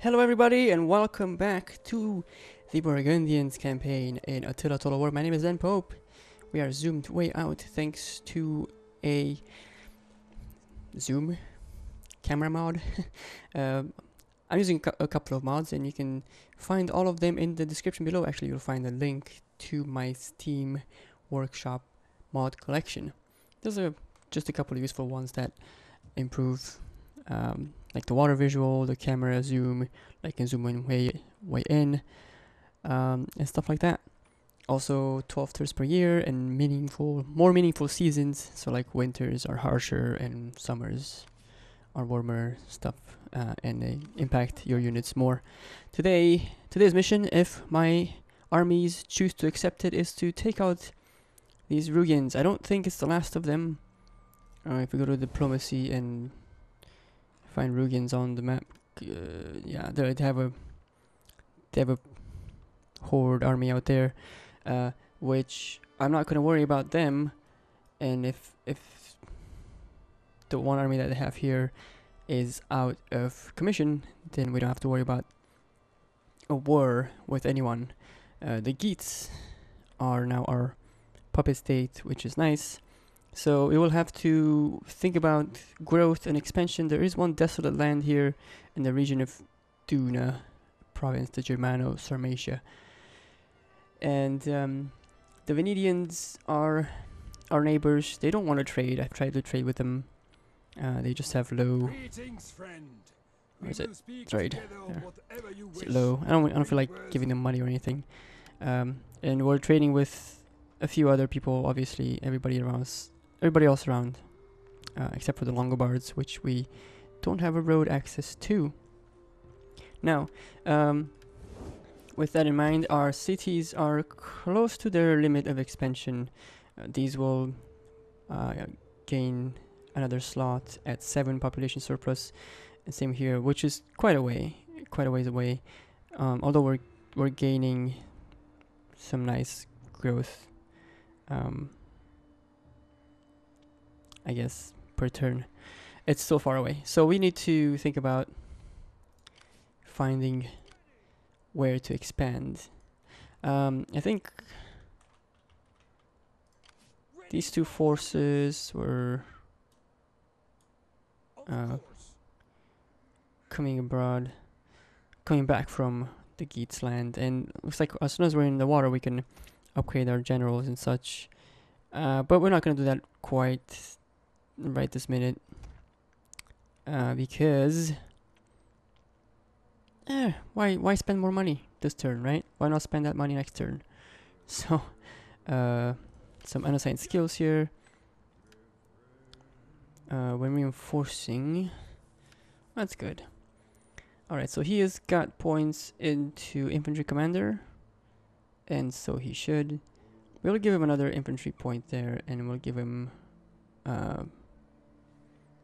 Hello, everybody, and welcome back to the Burgundians campaign in Attila Total War. My name is Ben Pope. We are zoomed way out thanks to a zoom camera mod. um, I'm using a couple of mods, and you can find all of them in the description below. Actually, you'll find a link to my Steam Workshop mod collection. Those are just a couple of useful ones that improve um, like the water visual, the camera zoom, like can zoom in way way in, um, and stuff like that. Also, 12 turns per year and meaningful, more meaningful seasons. So like winters are harsher and summers are warmer stuff, uh, and they impact your units more. Today, today's mission, if my armies choose to accept it, is to take out these Rugians. I don't think it's the last of them. Uh, if we go to diplomacy and find Rugians on the map, uh, yeah, they they have a they have a horde army out there, uh, which I'm not gonna worry about them. And if if the one army that they have here is out of commission, then we don't have to worry about a war with anyone. Uh, the Geats are now our puppet state, which is nice. So we will have to think about growth and expansion. There is one desolate land here in the region of Duna province, the Germano Sarmatia. And um, the Venedians are our neighbors. They don't want to trade. I've tried to trade with them. Uh, they just have low. Where is it? Trade. together on you s- wish. low. I don't I don't feel like giving them money or anything. Um, and we're trading with a few other people. Obviously, everybody around us, everybody else around, uh, except for the Longobards, which we don't have a road access to. Now, um, with that in mind, our cities are close to their limit of expansion. Uh, these will uh, gain another slot at seven population surplus. And same here, which is quite a way, quite a ways away. Um, although we're we're gaining some nice growth. Um, I guess per turn, it's still far away. So we need to think about finding where to expand. Um, I think these two forces were uh, coming abroad, coming back from the Geats land, and looks like as soon as we're in the water, we can upgrade our generals and such. Uh, but we're not gonna do that quite right this minute, uh, because eh, why why spend more money this turn, right? Why not spend that money next turn? So, uh, some unassigned skills here. Uh, when reinforcing, that's good. Alright, so he has got points into infantry commander, and so he should. We'll give him another infantry point there, and we'll give him. Uh,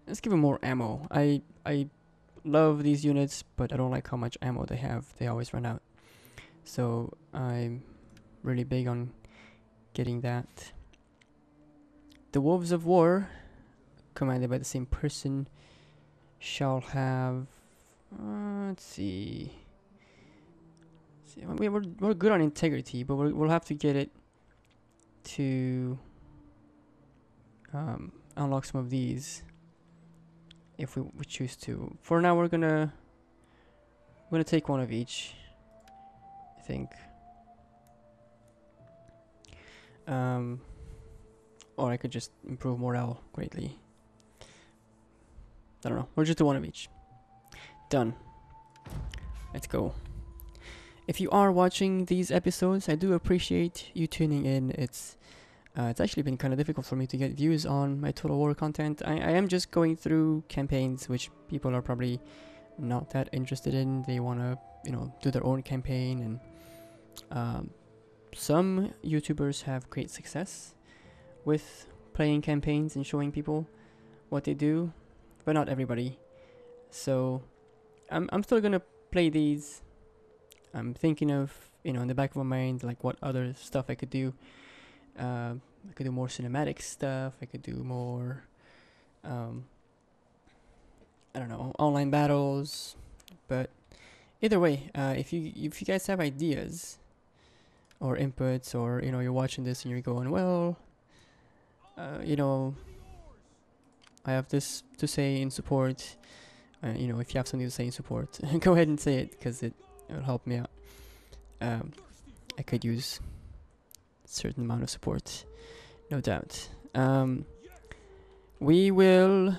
let's give him more ammo. I I love these units, but I don't like how much ammo they have. They always run out. So I'm really big on getting that. The Wolves of War, commanded by the same person, shall have. Uh, let's see. see we, we're, we're good on integrity, but we're, we'll have to get it to um, unlock some of these if we, we choose to. For now, we're gonna we're gonna take one of each. I think. Um, or I could just improve morale greatly. I don't know. We'll just do one of each. Done. Let's go. If you are watching these episodes, I do appreciate you tuning in. It's uh, it's actually been kind of difficult for me to get views on my Total War content. I, I am just going through campaigns which people are probably not that interested in. They want to, you know, do their own campaign, and um, some YouTubers have great success with playing campaigns and showing people what they do, but not everybody. So I'm I'm still gonna play these. I'm thinking of you know in the back of my mind like what other stuff I could do. Uh, I could do more cinematic stuff. I could do more. Um, I don't know online battles, but either way, uh, if you if you guys have ideas or inputs, or you know you're watching this and you're going, well, uh, you know, I have this to say in support. Uh, you know, if you have something to say in support, go ahead and say it because it will help me out. Um, I could use certain amount of support, no doubt. Um, we will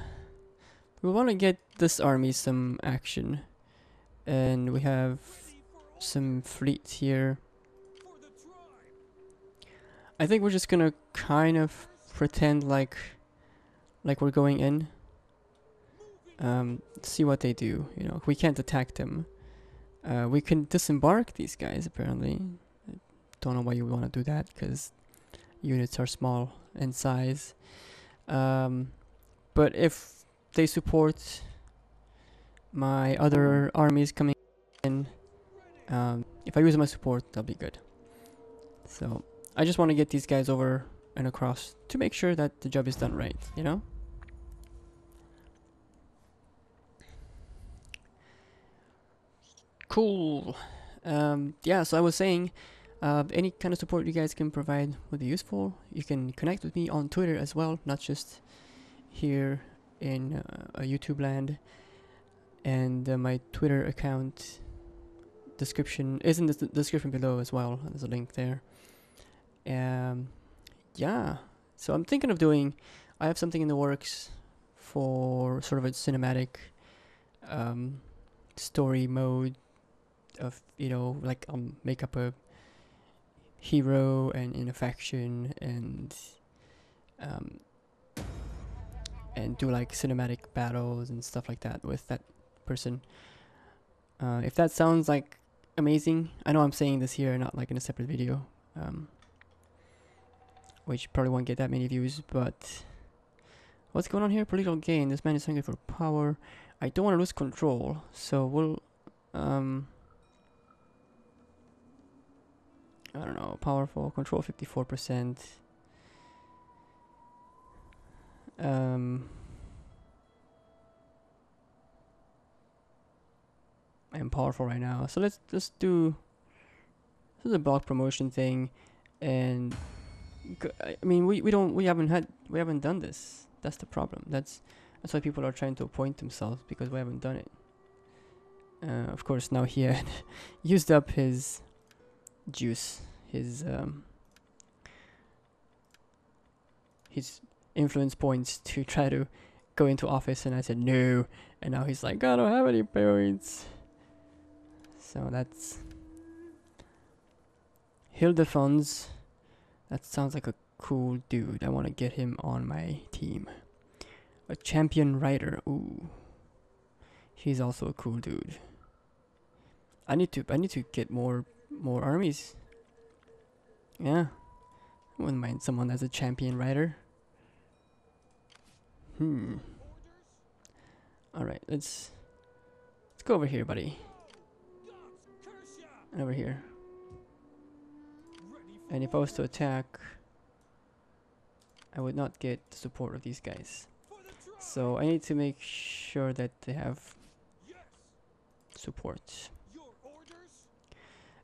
we want to get this army some action, and we have some fleet here. I think we're just gonna kind of pretend like like we're going in. Um, see what they do. You know, we can't attack them. Uh, we can disembark these guys apparently. Don't know why you want to do that because units are small in size. Um, but if they support my other armies coming in, um, if I use my support, that'll be good. So I just want to get these guys over and across to make sure that the job is done right, you know? Cool. Um, yeah, so I was saying, uh, any kind of support you guys can provide would be useful. You can connect with me on Twitter as well, not just here in uh, YouTube land. And uh, my Twitter account description is in the description below as well. There's a link there. Um, yeah, so I'm thinking of doing. I have something in the works for sort of a cinematic um, story mode of you know like um make up a hero and in a faction and um and do like cinematic battles and stuff like that with that person. Uh, if that sounds like amazing, I know I'm saying this here, not like in a separate video. Um, which probably won't get that many views, but what's going on here? Political gain. This man is hungry for power. I don't want to lose control, so we'll um I don't know, powerful control 54%. Um I am powerful right now. So let's just do this is a block promotion thing and I mean, we, we don't we haven't had we haven't done this. That's the problem. That's that's why people are trying to appoint themselves because we haven't done it. Uh, of course, now he had used up his juice, his um, his influence points to try to go into office, and I said no, and now he's like, I don't have any points. So that's Hildefonds that sounds like a cool dude. I want to get him on my team. A champion rider. Ooh. He's also a cool dude. I need to I need to get more more armies. Yeah. I wouldn't mind someone as a champion rider. Hmm. Alright, let's let's go over here, buddy. And over here. And if I was to attack, I would not get the support of these guys. So I need to make sure that they have support.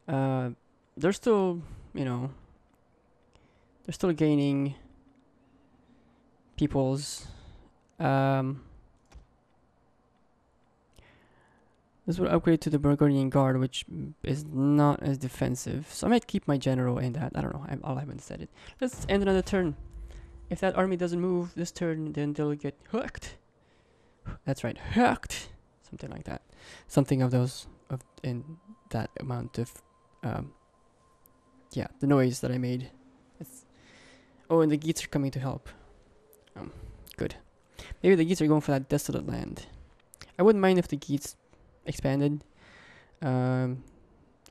Uh, they're still, you know, they're still gaining people's um, This would upgrade to the Burgundian Guard, which is not as defensive. So I might keep my general in that. I don't know. I, I haven't said it. Let's end another turn. If that army doesn't move this turn, then they'll get hooked. That's right, hooked. Something like that. Something of those of in that amount of um, yeah, the noise that I made. It's oh, and the Geats are coming to help. Um, good. Maybe the Geats are going for that desolate land. I wouldn't mind if the Geats expanded. Um,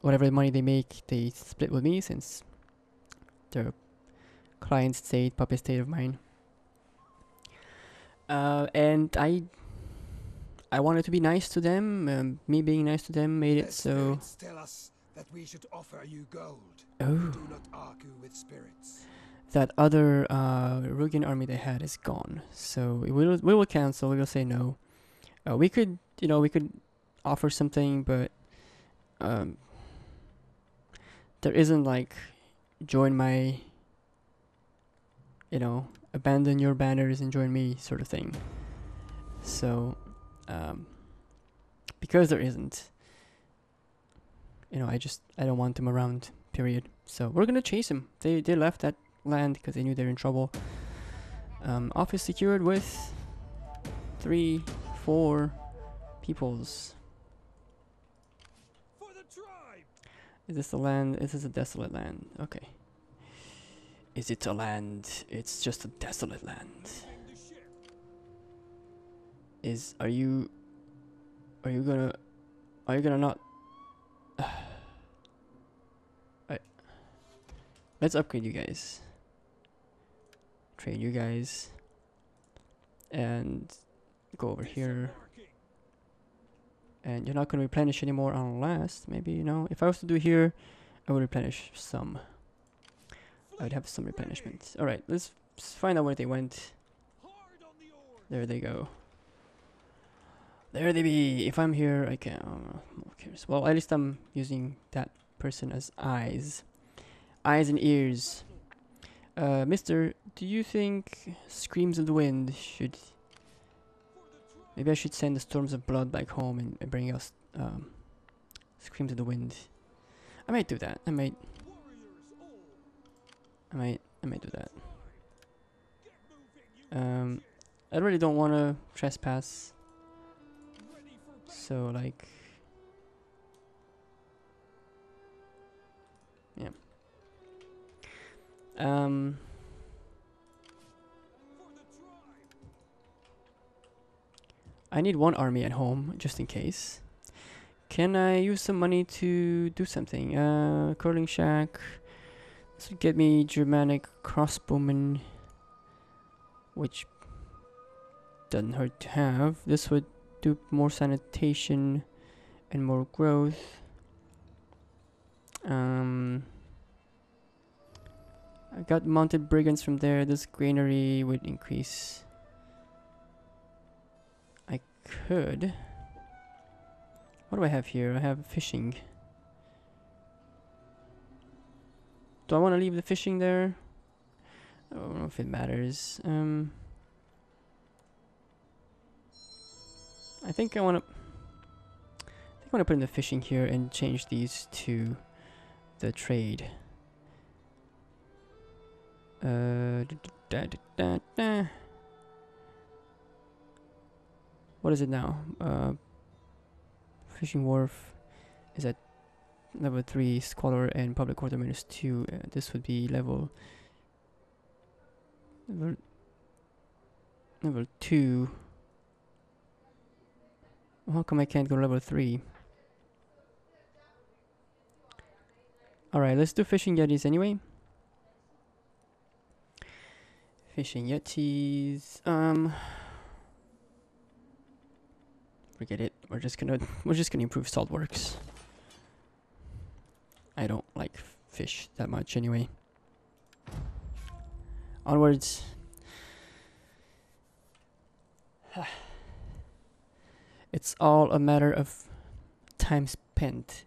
whatever money they make, they split with me since they're client state, puppet state of mine. Uh, and I, I wanted to be nice to them. Um, me being nice to them made it so. That we should offer you gold. Oh. Do not argue with spirits. That other uh, Rugian army they had is gone, so we will we will cancel. We will say no. Uh, we could, you know, we could offer something, but um, there isn't like join my, you know, abandon your banners and join me sort of thing. So, um, because there isn't, you know, I just I don't want them around. Period. So we're gonna chase them. They they left that land because they knew they're in trouble. Um, office secured with three, four peoples. For the tribe! Is this a land? Is this a desolate land? Okay. Is it a land? It's just a desolate land. Leaving the ship. Is are you are you gonna are you gonna not I Let's upgrade you guys. Train you guys. And go over here. And you're not going to replenish anymore unless maybe you know if I was to do here I would replenish some I would have some replenishment all right let's find out where they went Hard on the oars. there they go there they be if I'm here I can uh, who cares well at least I'm using that person as eyes eyes and ears uh mister do you think screams of the wind should. Maybe I should send the storms of blood back home and, and bring us um, screams of the wind. I might do that. I might. I might. I might do that. Um, I really don't want to trespass. So like. Yeah. Um. I need one army at home just in case. Can I use some money to do something? Uh, curling shack. This would get me Germanic crossbowmen, which doesn't hurt to have. This would do more sanitation and more growth. Um, I got mounted brigands from there. This granary would increase I could. What do I have here? I have fishing. Do I want to leave the fishing there? I don't know if it matters. Um, I think I want to. I think I want to put in the fishing here and change these to the trade. Uh, da, da, da. What is it now? Uh, fishing wharf is at level 3, scholar and public quarter minus 2. Uh, this would be level, level level 2. How come I can't go level 3? Alright, let's do fishing yetis anyway. Fishing yetis. Um forget it. We're just gonna we're just gonna improve saltworks. I don't like fish that much anyway. Onwards. it's all a matter of time spent.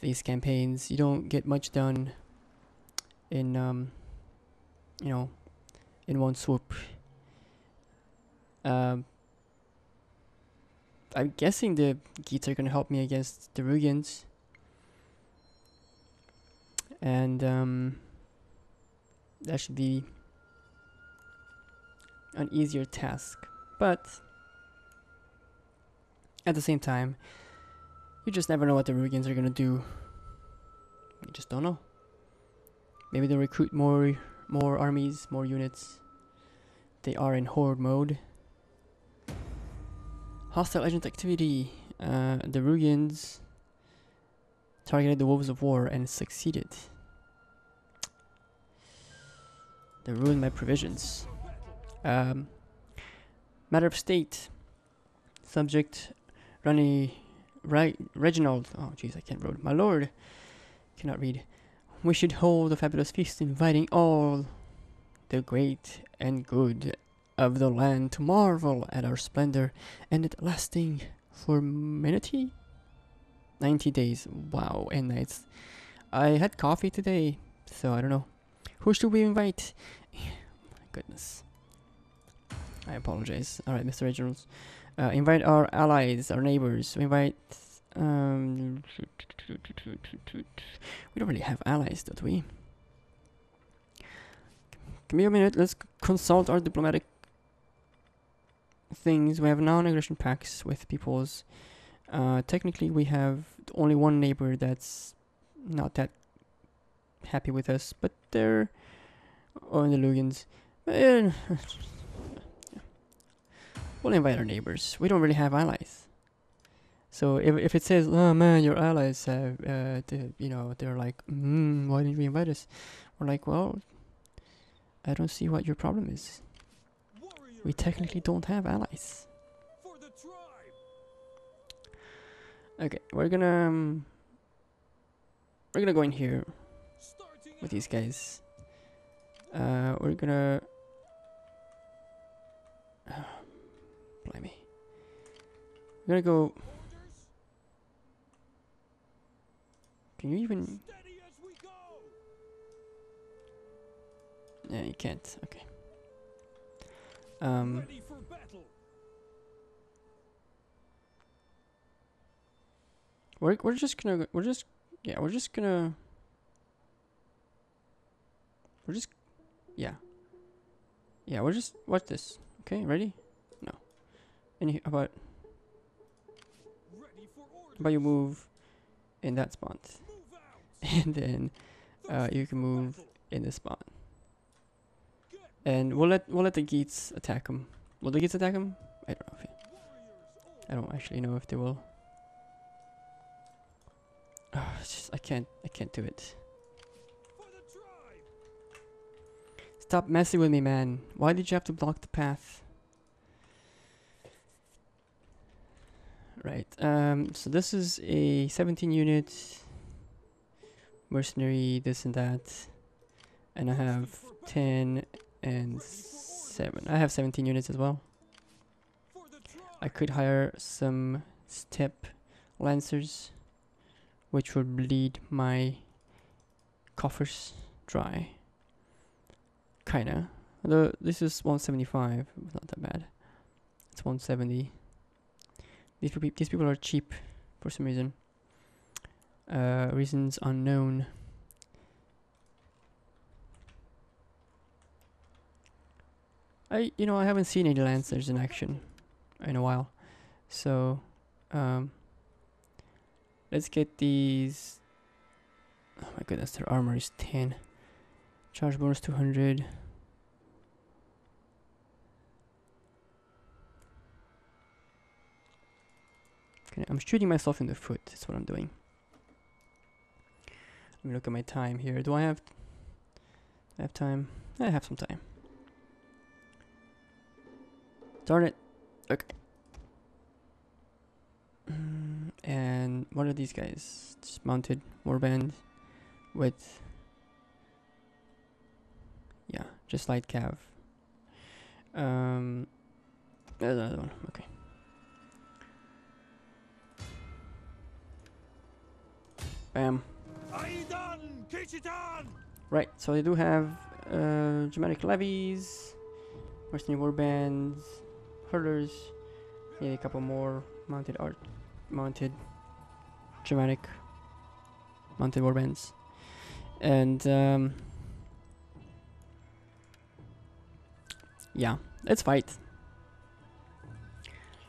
These campaigns, you don't get much done in um you know in one swoop. Um I'm guessing the Geats are gonna help me against the Rugians. And um that should be an easier task. But at the same time, you just never know what the Rugians are gonna do. You just don't know. Maybe they'll recruit more more armies, more units. They are in horde mode. Hostile agent activity. Uh, the Rugians targeted the Wolves of War and succeeded. They ruined my provisions. Um, matter of state. Subject, Rani, right, Reginald. Oh, jeez, I can't read. My lord, cannot read. We should hold a fabulous feast, inviting all the great and good of the land to marvel at our splendor and it lasting for formanity. 90 days. Wow, and nights. I had coffee today, so I don't know. Who should we invite? My goodness. I apologize. Alright, Mr. Reginald. Uh, invite our allies, our neighbors. We invite. Um, we don't really have allies, don't we? Give me a minute. Let's consult our diplomatic things. We have non-aggression pacts with peoples. Uh, technically, we have only one neighbor that's not that happy with us, but they're on the Lugans. We'll invite our neighbors. We don't really have allies. So if if it says, "Oh man, your allies have," uh, you know, they're like, mm, "Why didn't we invite us?" We're like, "Well, I don't see what your problem is. We technically don't have allies." Okay, we're gonna um, we're gonna go in here with these guys. Uh, we're gonna. Blimey. We're gonna go. Can you even? Steady as we go. Yeah, you can't. Okay. Um, Ready for battle. we're we're just gonna we're just yeah we're just gonna we're just yeah yeah we're just watch this okay ready any how about how about you move in that spot and then uh, you can move in this spot and we'll let we'll let the geats attack him will the geats attack him I don't know if. I don't actually know if they will it's just, I can't I can't do it. Stop messing with me, man. Why did you have to block the path? Right. Um. So this is a 17 unit mercenary, this and that, and I have 10 and 7. I have 17 units as well. I could hire some steppe lancers, which would bleed my coffers dry. Kinda. Although this is 175, not that bad. It's 170. These people, these people are cheap for some reason. Uh, reasons unknown. I, you know, I haven't seen any lancers in action in a while. So, um, let's get these. Oh my goodness, their armor is 10. Charge bonus 200. I'm shooting myself in the foot. That's what I'm doing. Let me look at my time here. Do I have? I have time. I have some time. Darn it. Okay. Mm, and what are these guys? Just mounted warband with yeah, just light cav. Um, there's another one. Okay. Bam. Right, so they do have uh, Germanic levies, mercenary warbands, hurlers, maybe a couple more mounted art, mounted Germanic mounted warbands, and um, yeah, let's fight.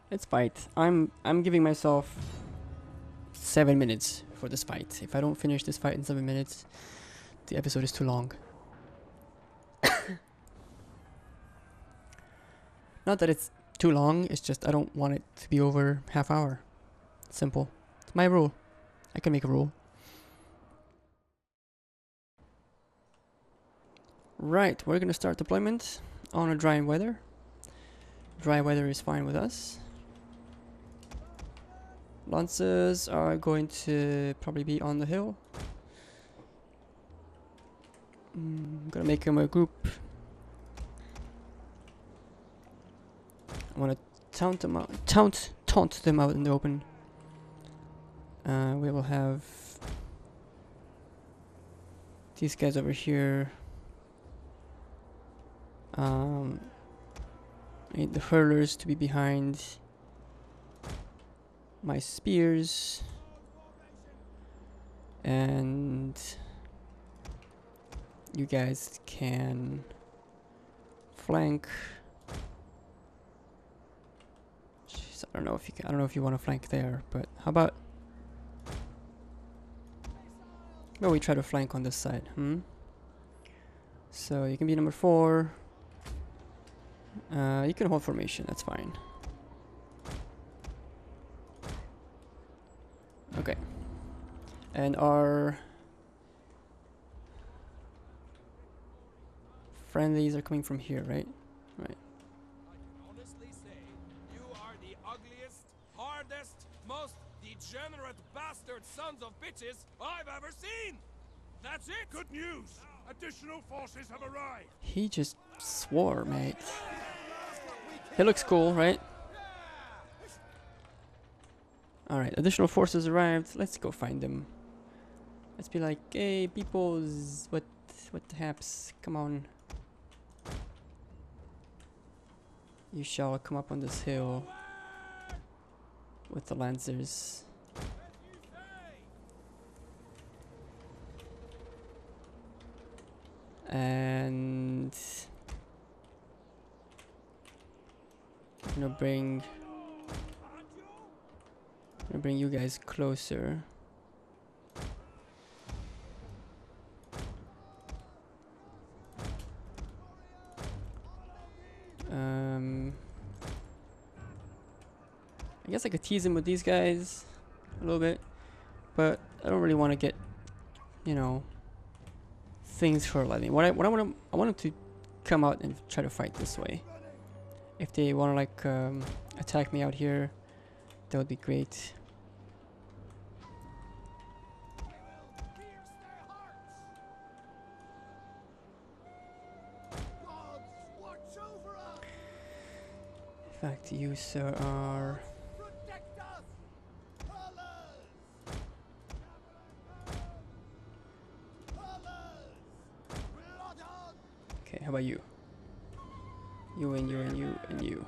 Let's fight. I'm I'm giving myself seven minutes for this fight. If I don't finish this fight in seven minutes, the episode is too long. Not that it's too long, it's just I don't want it to be over half hour. Simple. It's my rule. I can make a rule. Right, we're gonna start deployment on a dry weather. Dry weather is fine with us. Lancers are going to probably be on the hill. Mm, I'm gonna make them a group. I wanna taunt them out, taunt, taunt them out in the open. Uh, we will have these guys over here. Um, I need the hurlers to be behind my spears. And you guys can flank. Jeez, I don't know if you can, I don't know if you want to flank there, but how about Well, we try to flank on this side, hmm? So you can be number four. Uh, you can hold formation, that's fine. Okay. And our friendlies are coming from here, right? Right. I can honestly say you are the ugliest, hardest, most degenerate bastard sons of bitches I've ever seen. That's it. Good news! Additional forces have arrived! He just swore, mate. He looks cool, right? Alright, additional forces arrived. Let's go find them. Let's be like, hey, peoples, what, what the haps? Come on. You shall come up on this hill with the lancers. And I'm gonna bring Gonna bring you guys closer. Um, I guess I could tease him with these guys a little bit, but I don't really want to get, you know, things for lightning. What I what I want I want them to come out and try to fight this way. If they want to like um, attack me out here, that would be great. You sir are okay. How about you? You and you and you and you.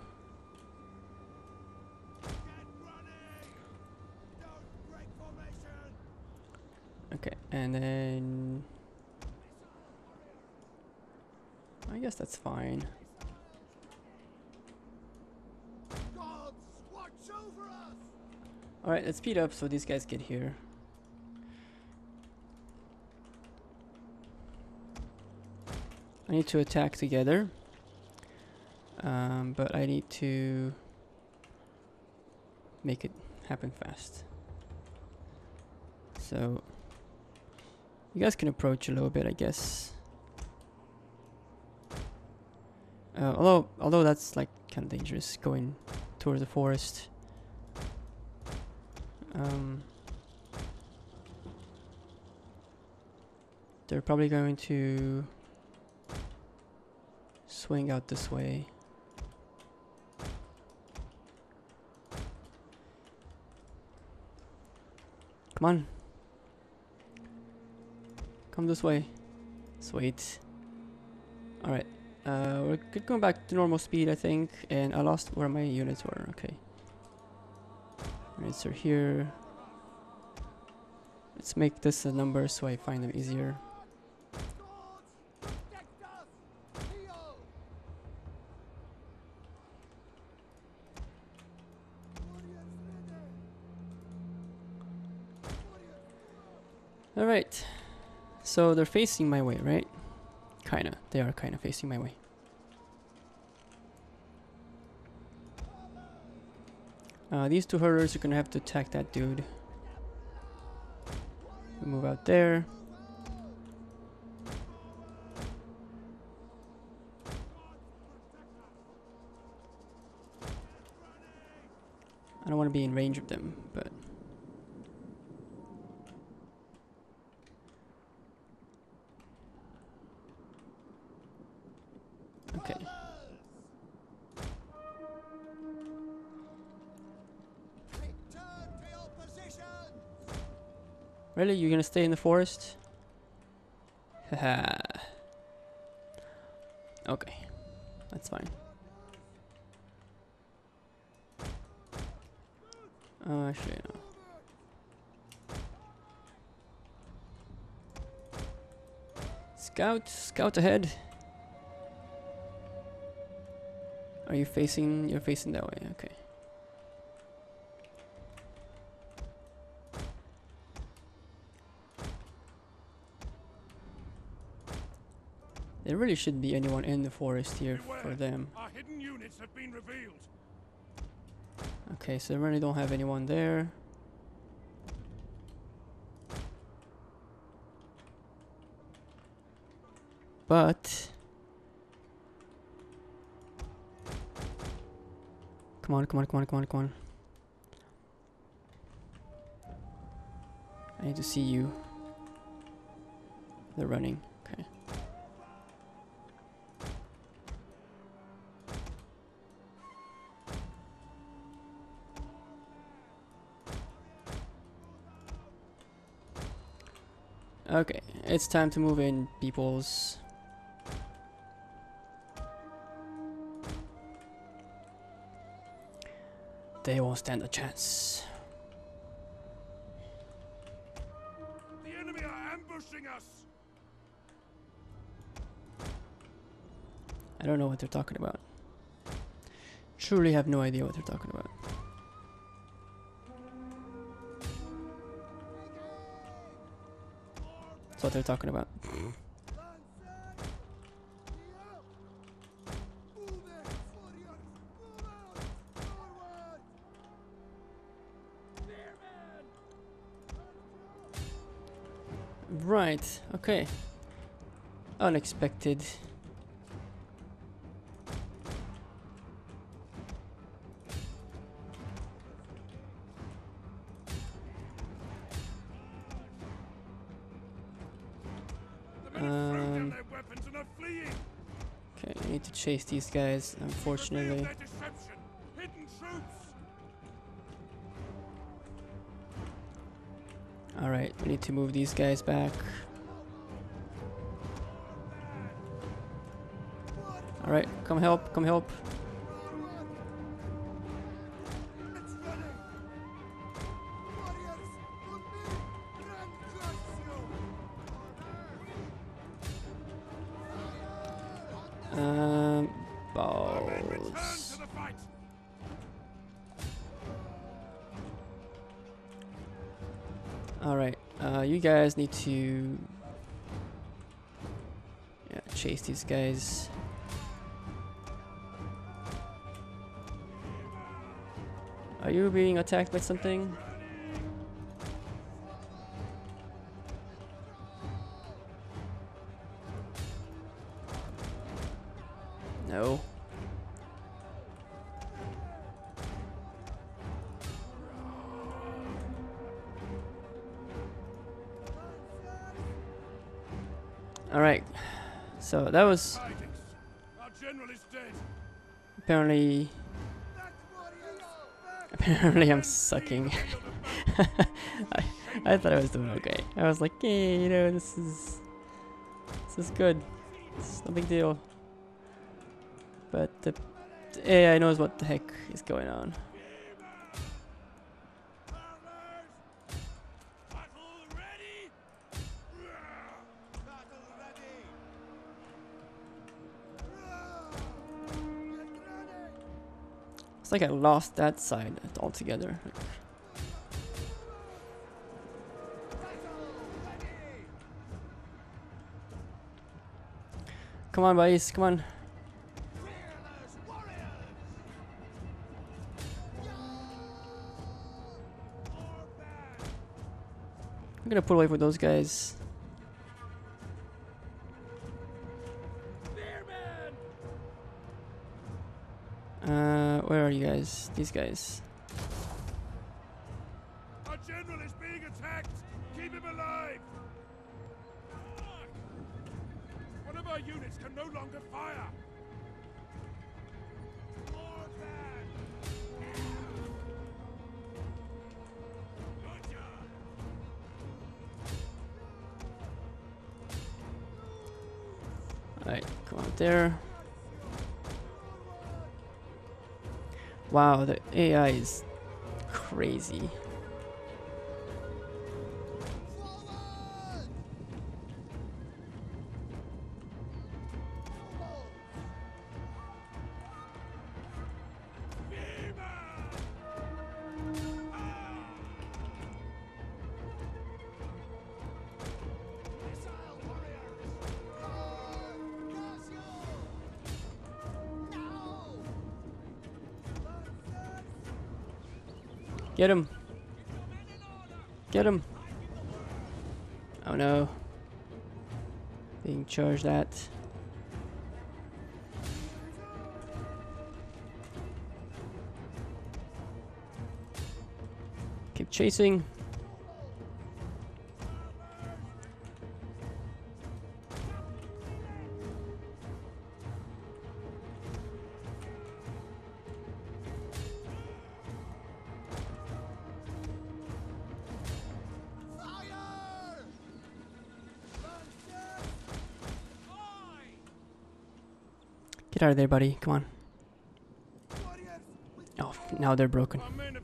Okay, and then I guess that's fine. Alright, let's speed up so these guys get here. I need to attack together. Um, but I need to make it happen fast. So you guys can approach a little bit, I guess. Uh, although, although that's like kind of dangerous going towards the forest. Um, they're probably going to swing out this way. Come on. Come this way. Sweet. Alright. Uh, we're going back to normal speed, I think. And I lost where my units were. Okay. Units are here. Let's make this a number so I find them easier. Alright. So they're facing my way, right? Kinda. They are kinda facing my way. Uh, these two hurlers are gonna have to attack that dude. We move out there. I don't want to be in range of them, but Really? You're gonna stay in the forest? Haha. okay. That's fine. Oh, actually, no. Scout, scout ahead. Are you facing? You're facing that way. Okay. There really shouldn't be anyone in the forest here for them. Our hidden units have been revealed. Okay, so they really don't have anyone there. But Come on, come on, come on, come on, come on. I need to see you. They're running. Okay. Okay, it's time to move in, peoples. They won't stand a chance. The enemy are ambushing us. I don't know what they're talking about. Truly have no idea what they're talking about. What they're talking about. Right, okay. Unexpected. Chase these guys, unfortunately. Alright, we need to move these guys back. Alright, come help, come help. Alright, uh, you guys need to yeah, chase these guys. Are you being attacked by something? That was apparently apparently I'm sucking. I, I thought I was doing okay. I was like, hey, you know, this is this is good. It's no big deal. But the AI knows what the heck is going on. It's like I lost that side altogether. Come on, buddies, come on. I'm gonna put away for those guys. Where are you guys? These guys. Our general is being attacked! Keep him alive! One of our units can no longer fire! Alright, come out there. Wow, the AI is crazy. Being that. Keep chasing. Get out of there, buddy. Come on. Oh, now they're broken. Our men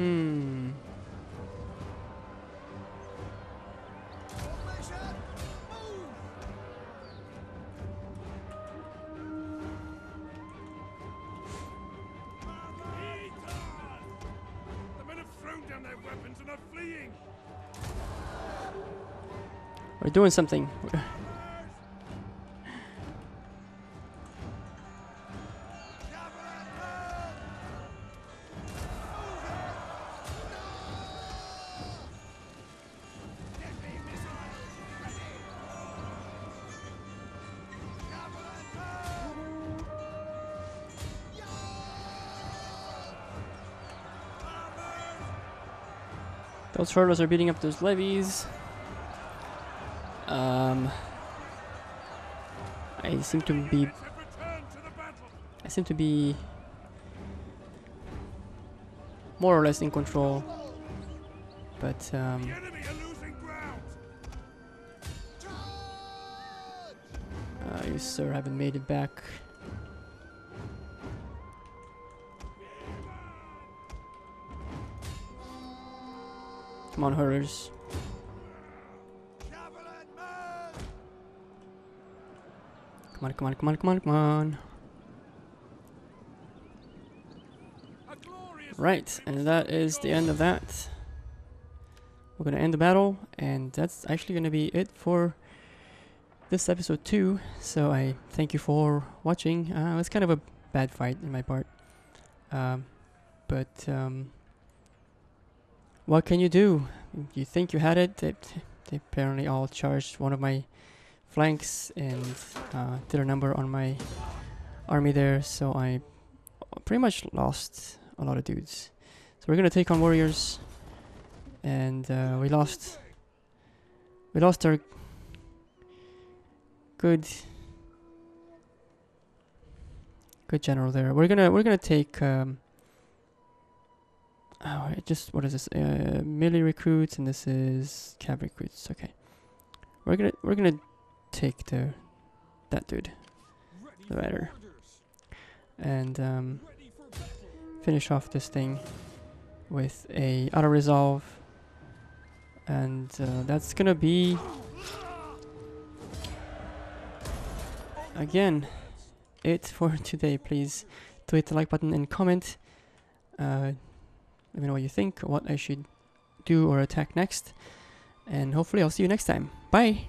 Hmm. fleeing. We're doing something. Those hurlers are beating up those levies. Um, I seem to be. I seem to be more or less in control. But um, uh, you sir haven't made it back. Come on, hurlers. Come on, come on, come on, come on, come on. Right, and that is the end of that. We're gonna end the battle, and that's actually gonna be it for this episode two. So I thank you for watching. Uh, it was kind of a bad fight in my part, um, but um, what can you do? You think you had it? They, they apparently all charged one of my flanks and uh, did a number on my army there. So I pretty much lost a lot of dudes. So we're gonna take on warriors, and uh, we lost. We lost our good, good general there. We're gonna we're gonna take. Um, oh, just what is this? Uh, melee recruits, and this is cav recruits. Okay, we're gonna we're gonna take the that dude, the rider, and um, finish off this thing with a auto resolve and uh, that's gonna be again it for today. Please do hit the like button and comment. Uh, let me know what you think what I should do or attack next. And hopefully I'll see you next time. Bye